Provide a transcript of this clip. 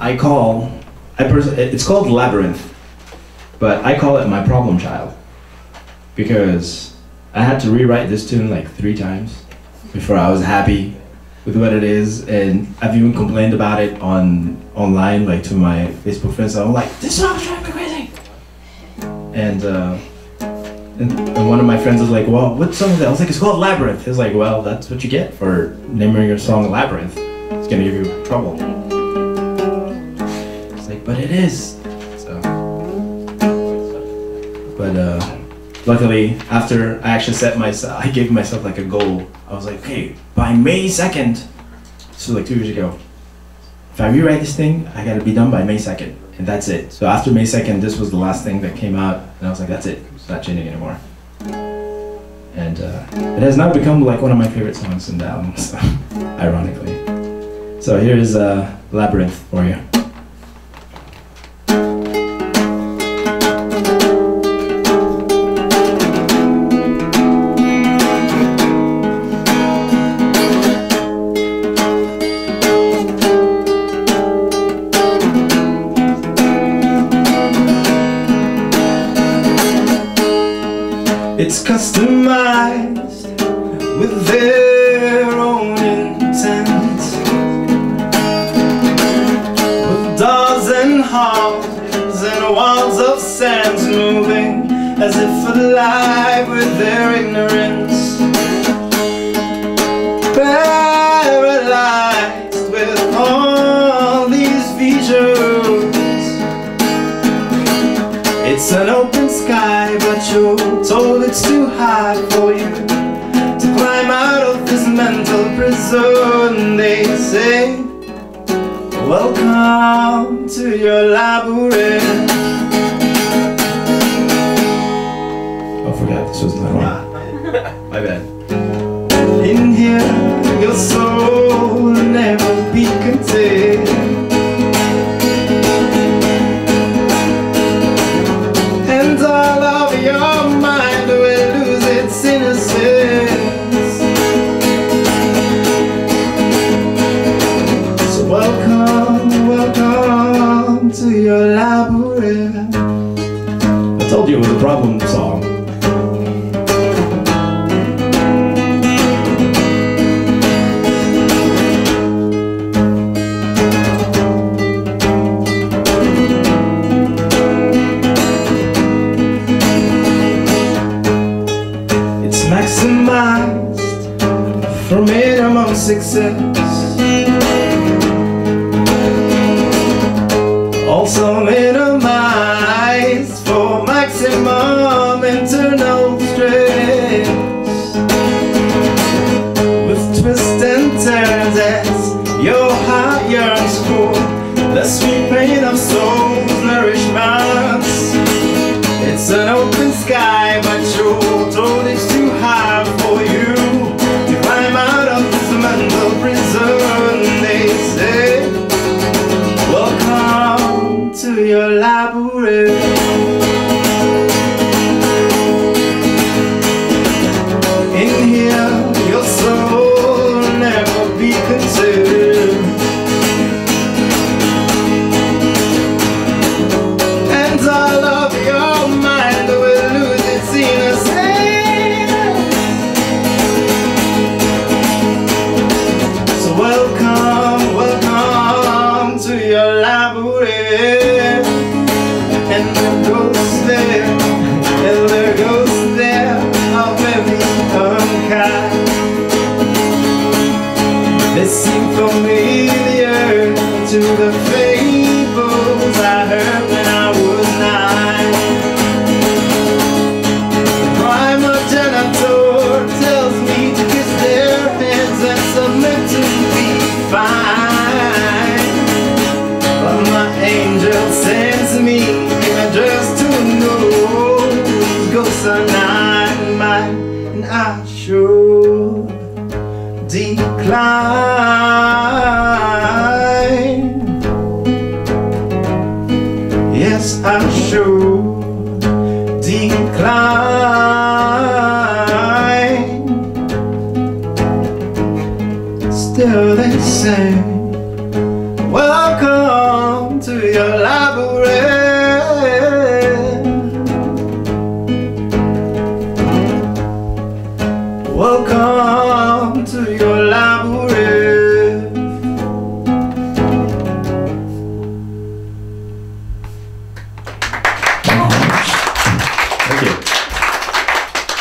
I call, I it's called Labyrinth, but I call it my problem child because I had to rewrite this tune like three times before I was happy with what it is, and I've even complained about it on online, like to my Facebook friends. I'm like, this song is driving crazy, and. Uh, and, and one of my friends was like, "Well, what song is that?" I was like, "It's called Labyrinth." He's like, "Well, that's what you get for naming your song Labyrinth. It's gonna give you trouble." But it is. So, but uh, luckily, after I actually set myself, I gave myself like a goal. I was like, "Okay, by May second, so like two years ago. If I rewrite this thing, I gotta be done by May second, and that's it." So after May second, this was the last thing that came out, and I was like, "That's it." It's not changing anymore. And uh, it has now become like one of my favorite songs in the album, so, ironically. So here's uh, Labyrinth for you. It's customized with their own intent. With doors and halls and walls of sand moving as if alive with their ignorance. Paralyzed sky, told it's too hard for you to climb out of this mental prison. They say, Welcome to your labyrinth. Oh, I forgot this was not one. My bad. In here, welcome to your labyrinth. I told you it was a problem song. It's maximized for minimum success. Also minimized for maximum internal stress. With twists and turns as your heart yearns for the sweet pain of soul's nourishments. It's an open sky, but you're Welcome to your labyrinth. They seem familiar to the fables I heard when I was nine. The janitor tells me to kiss their hands and submit to be fine. But my angel sends me just to know ghosts are not mine, and I should decline. Still they say,